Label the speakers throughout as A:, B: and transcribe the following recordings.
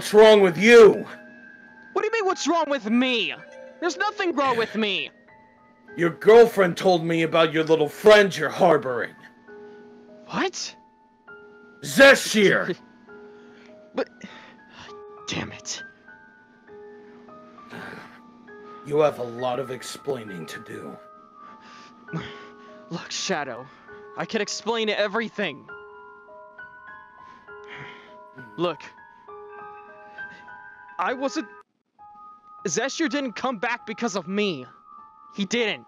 A: What's wrong with you? What do you mean, what's wrong with me? There's nothing wrong with me.
B: Your girlfriend told me about your little friend you're harboring.
A: What?
B: Zeshir!
A: But. Damn it.
B: You have a lot of explaining to do.
A: Look, Shadow, I can explain everything. Look, I wasn't. Zeshir didn't come back because of me. He didn't.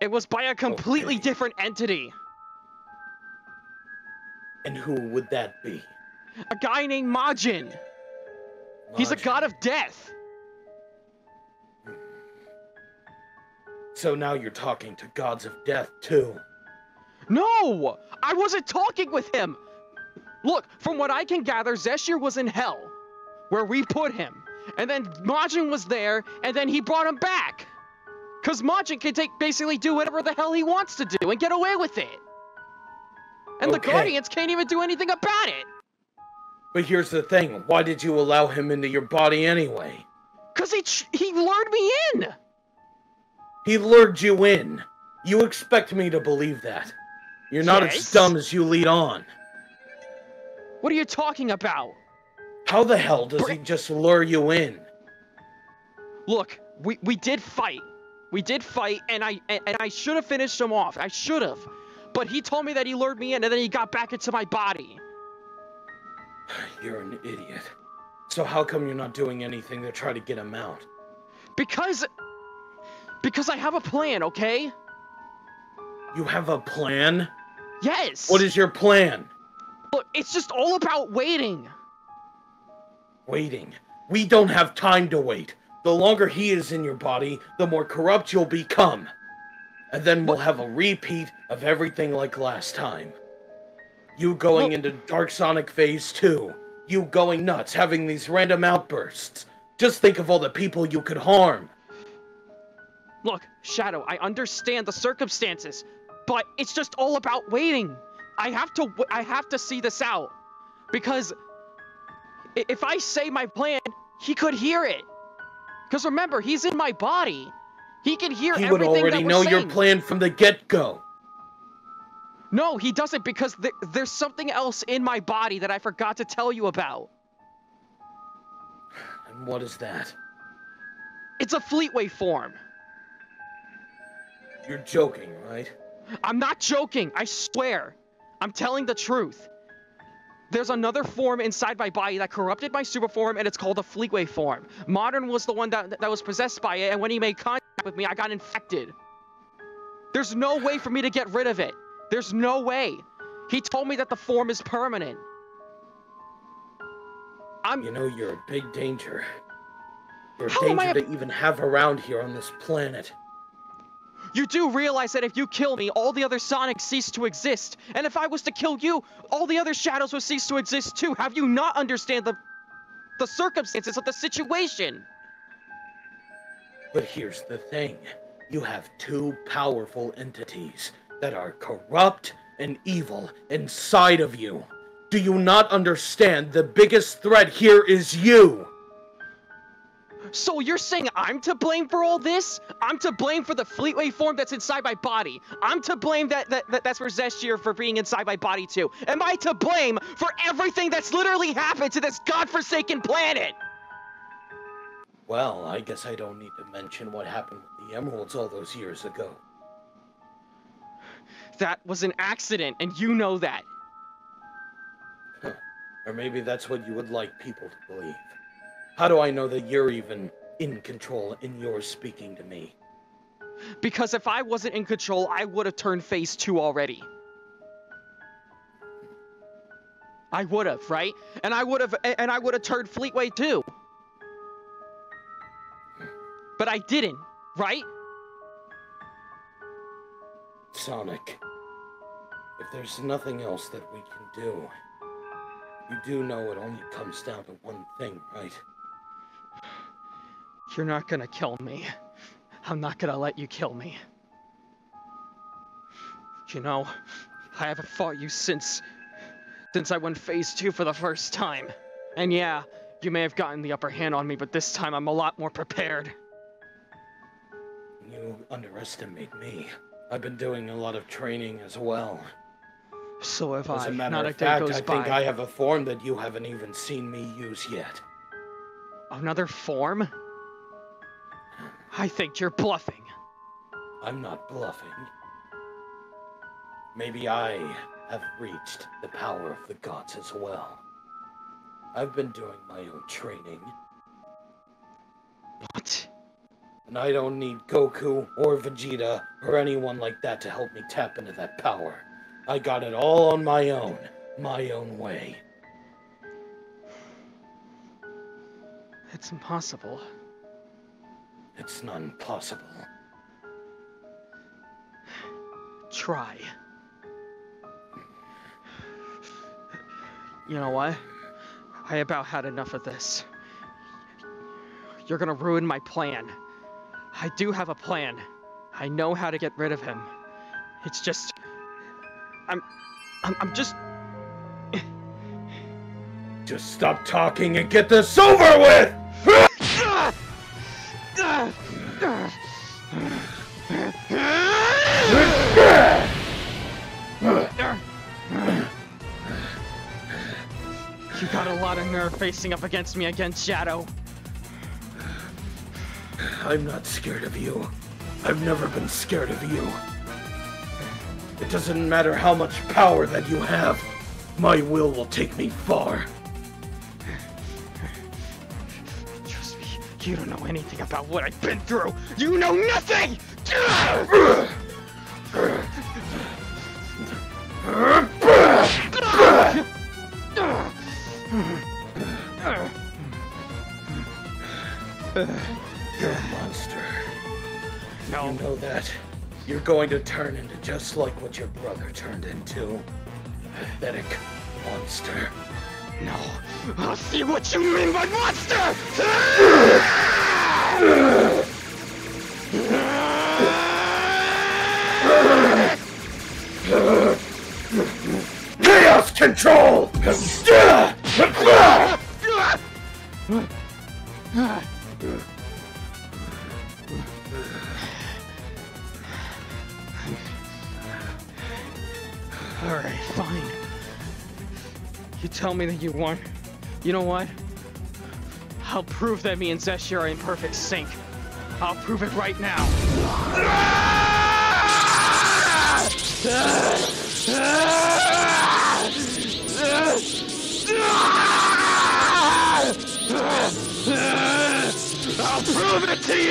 A: It was by a completely
B: Okay.
A: different entity.
B: And who would that be?
A: A guy named Majin. He's a god of death.
B: So now you're talking to gods of death, too.
A: No! I wasn't talking with him! Look, from what I can gather, Zeshir was in hell, where we put him. And then Majin was there, and then he brought him back. Cause Majin can take basically do whatever the hell he wants to do and get away with it. And the Guardians can't even do anything about it.
B: But here's the thing why did you allow him into your body anyway?
A: Cause he he lured me in.
B: He lured you in. You expect me to believe that. You're not as dumb as you lead on.
A: What are you talking about?
B: How the hell does he just lure you in?
A: Look, we we did fight. We did fight, and I and, and I should have finished him off. I should have. But he told me that he lured me in, and then he got back into my body.
B: You're an idiot. So how come you're not doing anything to try to get him out?
A: Because because I have a plan, okay?
B: You have a plan?
A: Yes.
B: What is your plan?
A: Look, it's just all about waiting.
B: Waiting. We don't have time to wait. The longer he is in your body, the more corrupt you'll become. And then we'll have a repeat of everything like last time. You going
A: Well-
B: into Dark Sonic Phase 2. You going nuts, having these random outbursts. Just think of all the people you could harm.
A: Look, Shadow, I understand the circumstances, but it's just all about waiting. I have to I have to see this out because if I say my plan, he could hear it. Cuz remember, he's in my body. He can hear
B: He would
A: everything
B: already
A: that we're
B: know your plan from the get-go.
A: No, he doesn't because th- there's something else in my body that I forgot to tell you about.
B: And what is that?
A: It's a Fleetway form.
B: You're joking, right?
A: I'm not joking. I swear. I'm telling the truth. There's another form inside my body that corrupted my super form, and it's called the Fleetway form. Modern was the one that, that was possessed by it, and when he made contact with me, I got infected. There's no way for me to get rid of it. There's no way. He told me that the form is permanent. I'm.
B: You know you're a big danger. You're a
A: I
B: danger to even have around here on this planet.
A: You do realize that if you kill me, all the other Sonics cease to exist. And if I was to kill you, all the other shadows would cease to exist too. Have you not understand the the circumstances of the situation?
B: But here's the thing you have two powerful entities that are corrupt and evil inside of you. Do you not understand the biggest threat here is you?
A: So you're saying I'm to blame for all this? I'm to blame for the Fleetway form that's inside my body. I'm to blame that, that, that that's for Zeshir for being inside my body too. Am I to blame for everything that's literally happened to this godforsaken planet?
B: Well, I guess I don't need to mention what happened with the emeralds all those years ago.
A: That was an accident, and you know that.
B: Or maybe that's what you would like people to believe. How do I know that you're even in control and you're speaking to me?
A: Because if I wasn't in control, I would have turned phase two already. I would have, right? And I would have, and I would have turned Fleetway too. But I didn't, right?
B: Sonic, if there's nothing else that we can do, you do know it only comes down to one thing, right?
A: You're not gonna kill me. I'm not gonna let you kill me. You know, I haven't fought you since. since I won phase two for the first time. And yeah, you may have gotten the upper hand on me, but this time I'm a lot more prepared.
B: You underestimate me. I've been doing a lot of training as well.
A: So have
B: As a matter
A: Not
B: of fact, I
A: by.
B: think I have a form that you haven't even seen me use yet.
A: Another form? I think you're bluffing.
B: I'm not bluffing. Maybe I have reached the power of the gods as well. I've been doing my own training,
A: What?
B: and I don't need Goku or Vegeta or anyone like that to help me tap into that power. I got it all on my own, my own way.
A: It's impossible.
B: It's not impossible.
A: Try. You know what? I about had enough of this. You're gonna ruin my plan. I do have a plan. I know how to get rid of him. It's just. I'm. I'm, I'm just.
B: Just stop talking and get this over with!
A: You got a lot of nerve facing up against me again, Shadow.
B: I'm not scared of you. I've never been scared of you. It doesn't matter how much power that you have. My will will take me far.
A: You don't know anything about what I've been through. You know nothing!
B: You're a monster.
A: No,
B: You know that. You're going to turn into just like what your brother turned into. A pathetic monster.
A: No. I'll see what you mean by monster!
B: Chaos control!
A: tell me that you won. You know what? I'll prove that me and Zeshir are in perfect sync. I'll prove it right now. I'll prove it to you!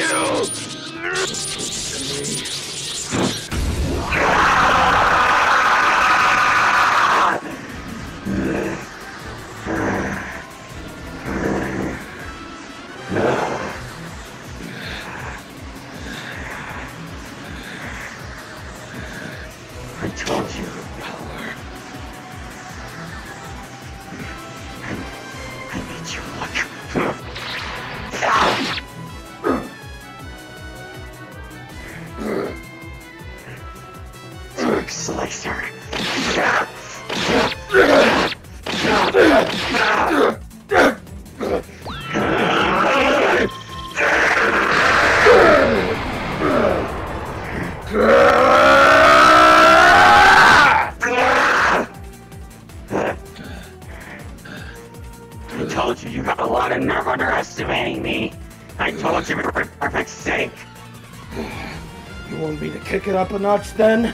A: You
B: want me to kick it up a notch then?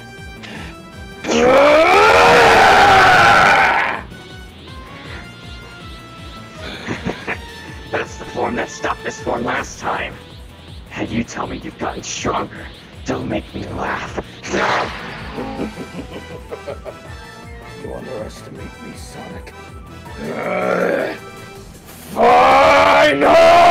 A: That's the form that stopped this form last time. And you tell me you've gotten stronger. Don't make me laugh.
B: You underestimate me, Sonic. Final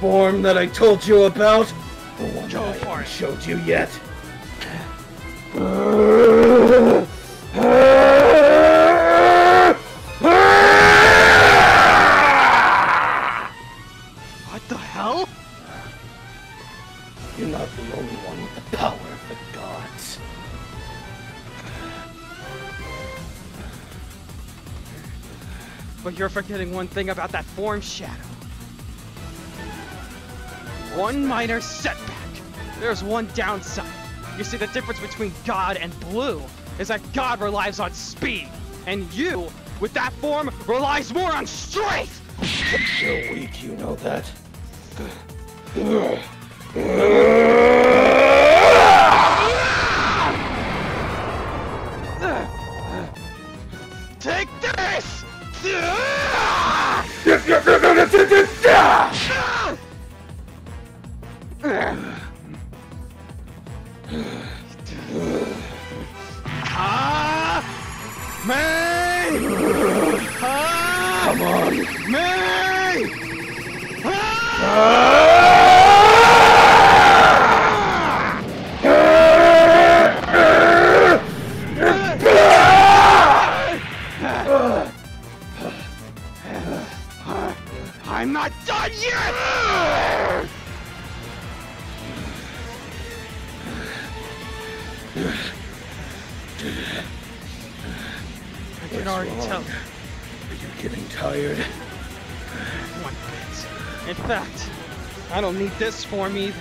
B: form that I told you about? The one
A: Go
B: that I haven't showed you yet.
A: What the hell?
B: You're not the only one with the power of the gods.
A: But you're forgetting one thing about that form shadow. One minor setback. There's one downside. You see, the difference between God and Blue is that God relies on speed, and you, with that form, relies more on strength!
B: You're weak, you know that.
A: this for me. It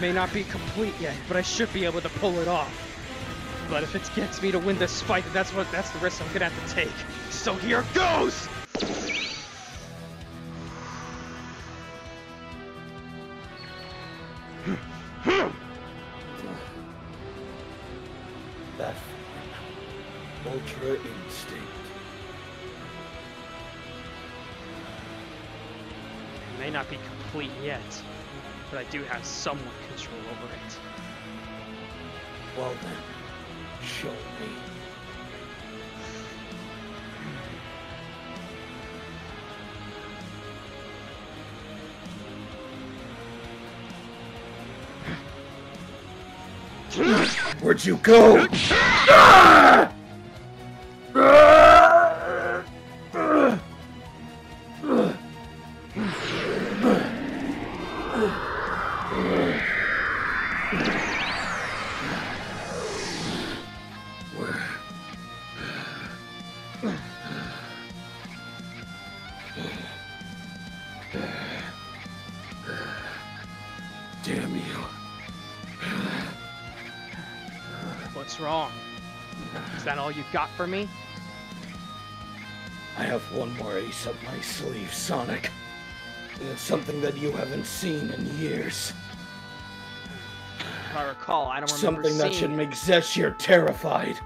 A: may not be complete yet, but I should be able to pull it off. But if it gets me to win this fight, that's what that's the risk I'm gonna have to take. So here goes! But I do have somewhat control over it.
B: Well then, show me. Where'd you go?
A: got for me?
B: I have one more ace up my sleeve, Sonic. It's something that you haven't seen in years.
A: If I recall, I don't remember
B: Something that
A: seeing
B: should make Zeshir terrified.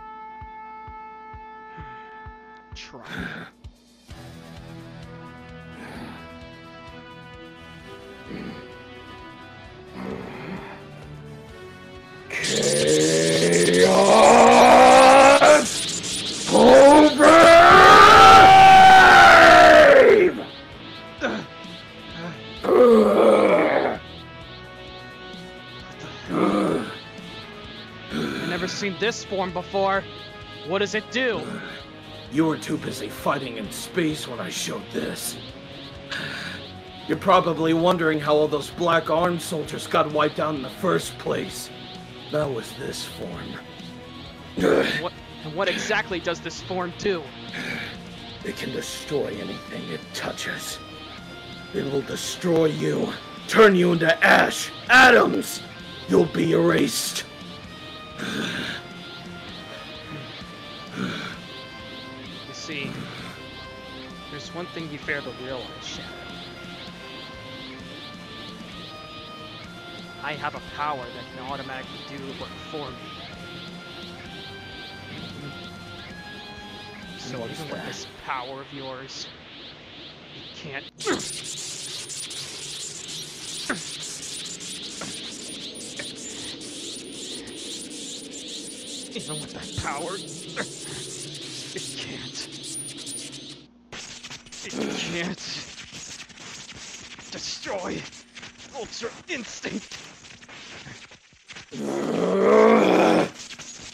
A: This form before. What does it do?
B: You were too busy fighting in space when I showed this. You're probably wondering how all those black armed soldiers got wiped out in the first place. That was this form.
A: What and what exactly does this form do?
B: It can destroy anything it touches. It will destroy you, turn you into ash, atoms. You'll be erased.
A: There's one thing you fail to realize, Shadow. I have a power that can automatically do the work for me. So even with this power of yours, you can't. Even with that power, it can't. It can't destroy Ultra Instinct.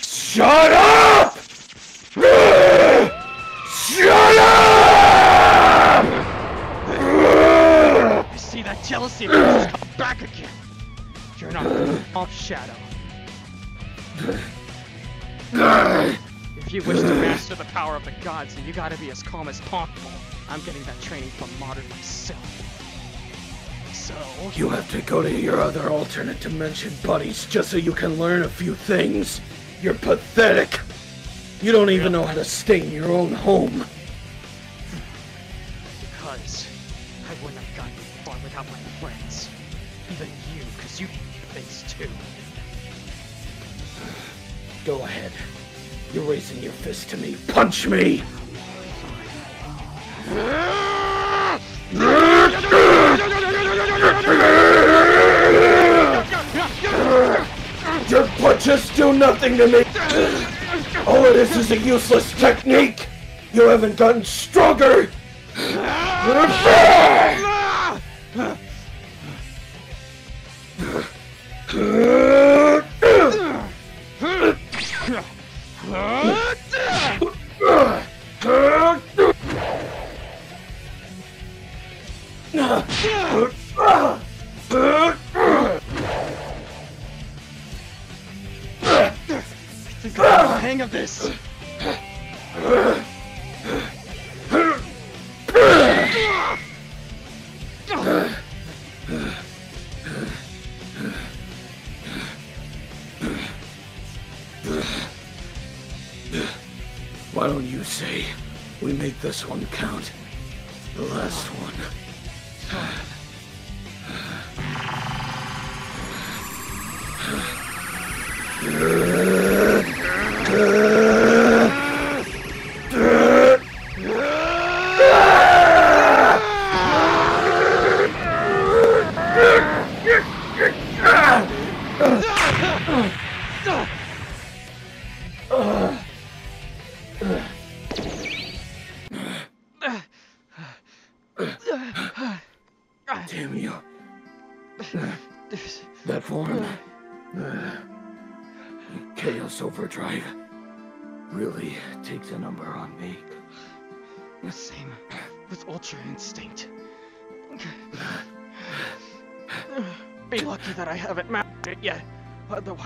B: Shut up! Shut up!
A: I see that jealousy yours come back again. You're not off Shadow. If you wish to master the power of the gods, then you gotta be as calm as possible. I'm getting that training from Modern myself. So,
B: You have to go to your other alternate dimension buddies just so you can learn a few things. You're pathetic. You don't even know how to stay in your own home.
A: because I wouldn't have gotten far without my friends. Even you, because you things too.
B: Go ahead. You're raising your fist to me. Punch me! Your punches do nothing to me! All it is is a useless technique! You haven't gotten stronger!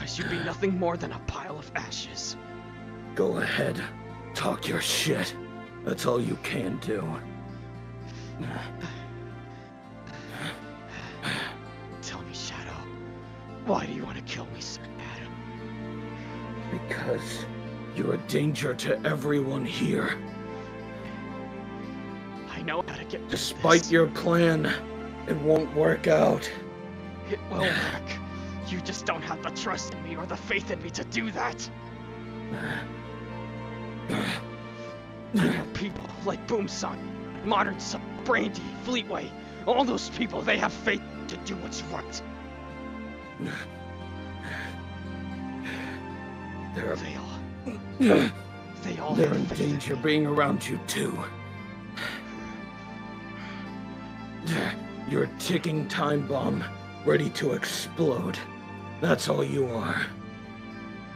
A: Otherwise, you'd be nothing more than a pile of ashes.
B: Go ahead. Talk your shit. That's all you can do.
A: Tell me, Shadow, why do you want to kill me so bad?
B: Because you're a danger to everyone here.
A: I know how to get
B: Despite your plan, it won't work out.
A: It will work. You just don't have the trust in me or the faith in me to do that. There are people like Boom Sonic, Modern Sonic, Brandy, Fleetway. All those people, they have faith to do what's right.
B: They're,
A: They all, they all
B: they're in danger being around you too. You're a ticking time bomb, ready to explode. That's all you are.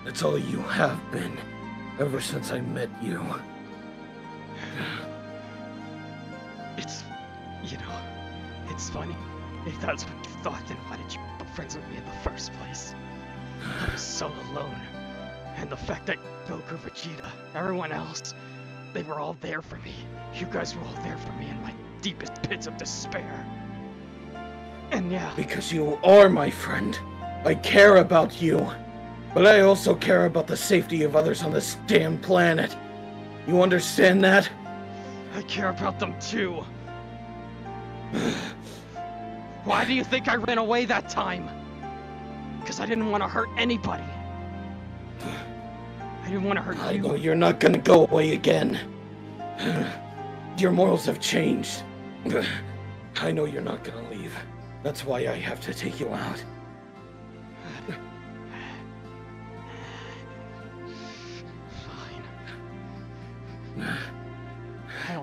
B: That's all you have been, ever since I met you.
A: It's, you know, it's funny. If that's what you thought, then why did you become friends with me in the first place? I was so alone. And the fact that Goku, Vegeta, everyone else, they were all there for me. You guys were all there for me in my deepest pits of despair. And yeah,
B: Because you are my friend. I care about you. But I also care about the safety of others on this damn planet. You understand that?
A: I care about them too. Why do you think I ran away that time? because I didn't want to hurt anybody. I didn't want to hurt
B: I
A: you.
B: know you're not gonna go away again. Your morals have changed. I know you're not gonna leave. That's why I have to take you out.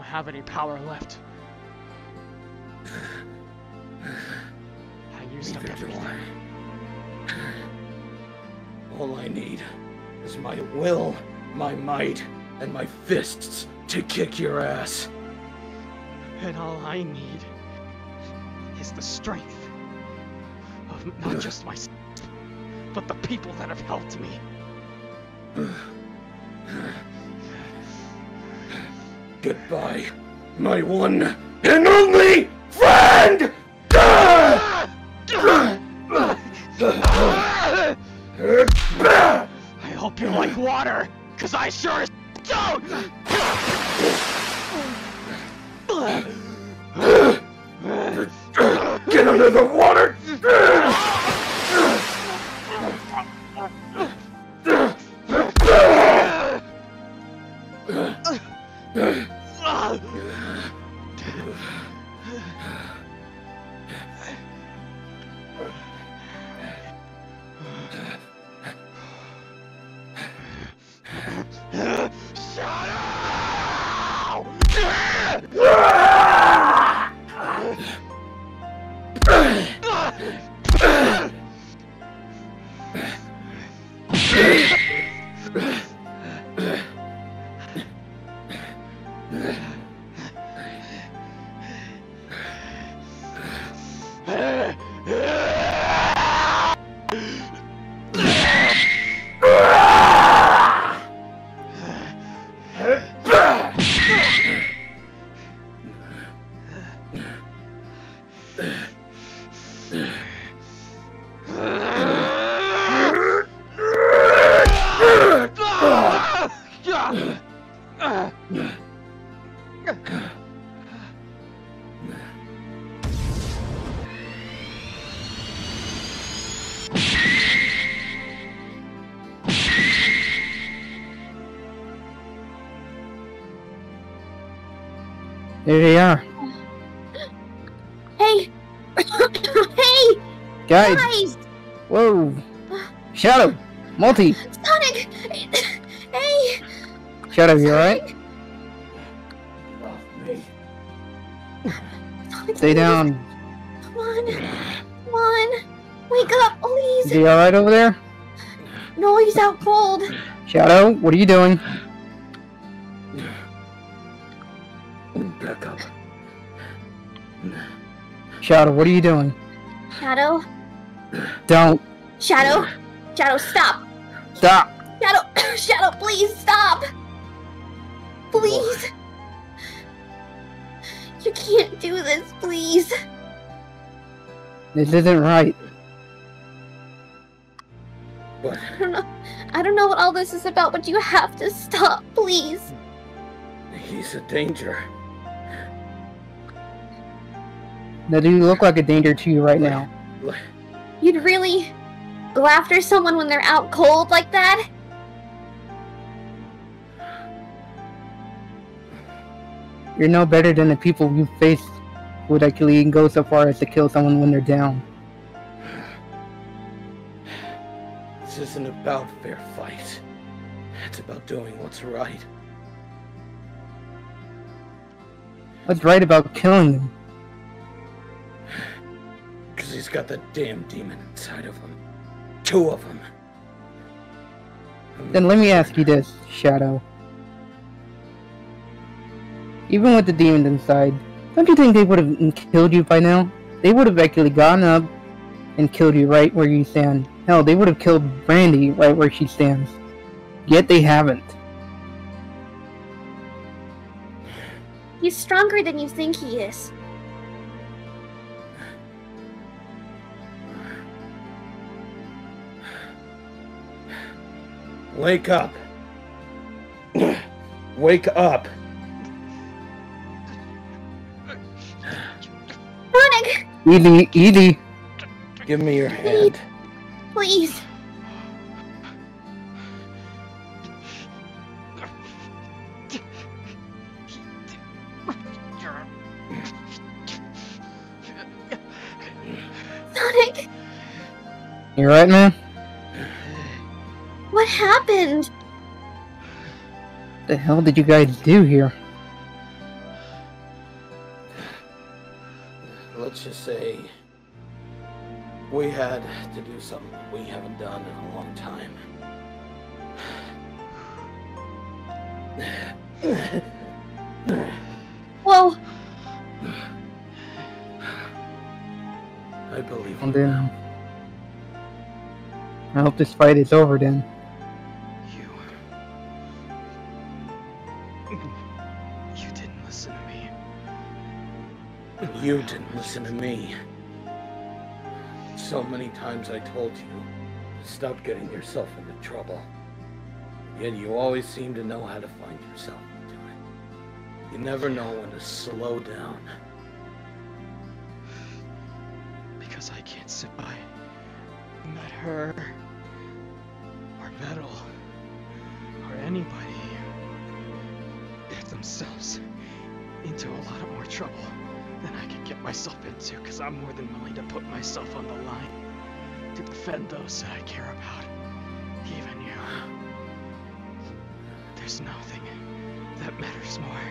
A: Have any power left. I used up everything.
B: All I need is my will, my might, and my fists to kick your ass.
A: And all I need is the strength of not just myself, but the people that have helped me.
B: Goodbye, my one and only friend!
A: I hope you like water, cause I sure as don't!
B: Get under the water! Shut up!
C: There they are.
D: Hey! hey!
C: Guys,
D: Guys!
C: whoa. Shadow, Multi,
D: Sonic! Hey!
C: Shadow, you alright? Stay down.
D: Come on. Come on. Wake up, please.
C: Is he alright over there?
D: No, he's out cold.
C: Shadow, what are you doing? Shadow, what are you doing?
D: Shadow?
C: Don't.
D: Shadow? Shadow, stop!
C: Stop.
D: Shadow! Shadow, please stop! Please! You can't do this, please!
C: This isn't right.
B: What?
D: I don't know. I don't know what all this is about, but you have to stop, please.
B: He's a danger.
C: Now, do you look like a danger to you right now?
D: You'd really go after someone when they're out cold like that?
C: You're no better than the people you face who would actually go so far as to kill someone when they're down.
B: This isn't about fair fight. It's about doing what's right.
C: What's right about killing them?
B: Because he's got that damn demon inside of him. Two of them.
C: Then let me ask you this, Shadow. Even with the demons inside, don't you think they would have killed you by now? They would have actually gone up and killed you right where you stand. Hell, they would have killed Brandy right where she stands. Yet they haven't.
D: He's stronger than you think he is.
B: Wake up. Wake up.
D: Sonic!
C: Edie, easy.
B: Give me your hand.
D: Please. Sonic,
C: You right, man?
D: What happened?
C: The hell did you guys do here?
B: Let's just say we had to do something we haven't done in a long time.
D: Whoa,
B: I believe
C: And then. I hope this fight is over then.
A: You didn't listen to me.
B: So many times I told you to stop getting yourself into trouble. Yet you always seem to know how to find yourself into it. You never know when to slow down.
A: Because I can't sit by let her, I'm more than willing to put myself on the line to defend those that I care about. Even you. There's nothing that matters more.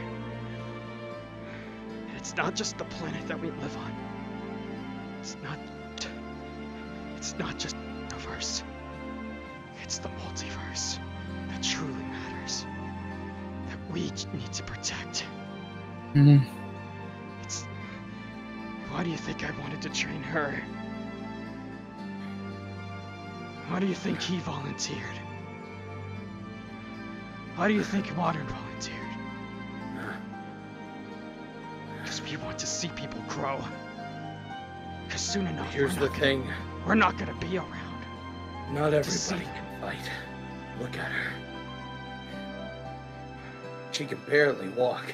A: And it's not just the planet that we live on. It's not. It's not just the universe. It's the multiverse that truly matters. That we need to protect.
C: Mhm.
A: Why do you think I wanted to train her? Why do you think he volunteered? Why do you think Modern volunteered? Because we want to see people grow. Because soon enough,
B: Here's the
A: gonna-
B: thing.
A: we're not gonna be around.
B: Not everybody can fight. Look at her. She can barely walk.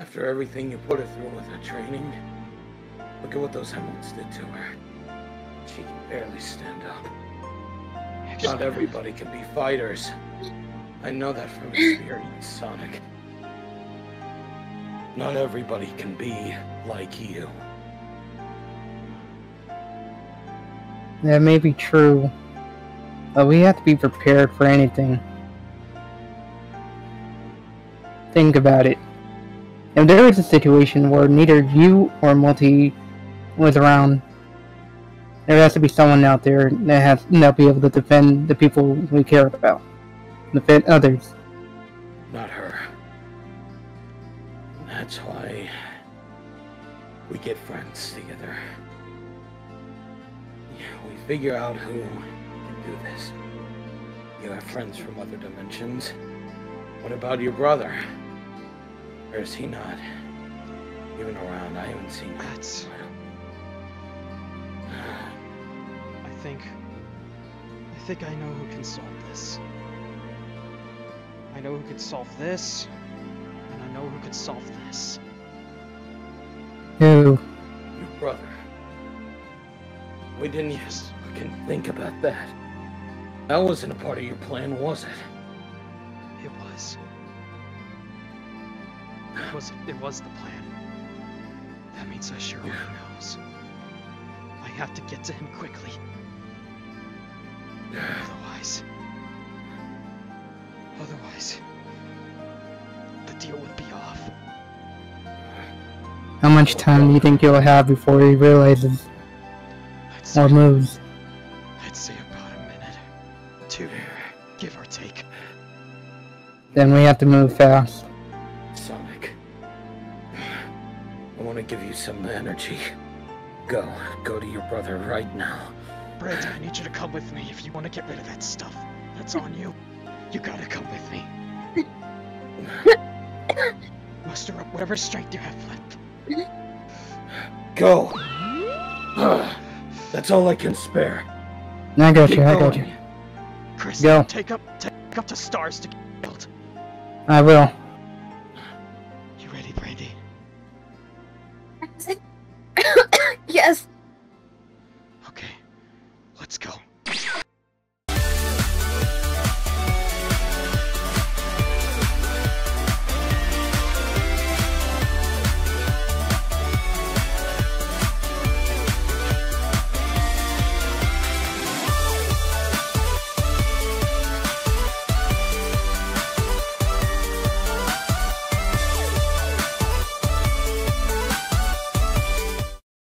B: After everything you put her through with her training, look at what those emeralds did to her. She can barely stand up. Not everybody can be fighters. I know that from experience, Sonic. Not everybody can be like you.
C: That may be true, but we have to be prepared for anything. Think about it. If there was a situation where neither you or Multi was around, there has to be someone out there that has that be able to defend the people we care about, defend others.
B: Not her. That's why we get friends together. Yeah, We figure out who can do this. You have friends from other dimensions. What about your brother? Or is he not even around? I haven't seen him.
A: That's. I think. I think I know who can solve this. I know who could solve this, and I know who could solve this.
C: Who?
B: Your brother. We didn't
A: Yes.
B: even fucking think about that. That wasn't a part of your plan, was it?
A: It It was. It was the plan. That means I sure hope he knows. I have to get to him quickly. Otherwise. Otherwise. The deal would be off.
C: How much time do you think you'll have before he realizes
A: I'd say,
C: or moves?
A: I'd say about a minute. Two. Give or take.
C: Then we have to move fast.
B: Give you some energy. Go. Go to your brother right now.
A: Brent, I need you to come with me if you want to get rid of that stuff. That's on you. You gotta come with me. Muster up whatever strength you have left.
B: Go! That's all I can spare.
C: I got
B: Keep
C: you, I got
B: going.
C: you.
A: Chris,
C: Go.
A: take up take up to stars to get killed.
C: I will.